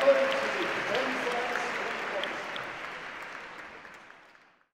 Podium Suzuki,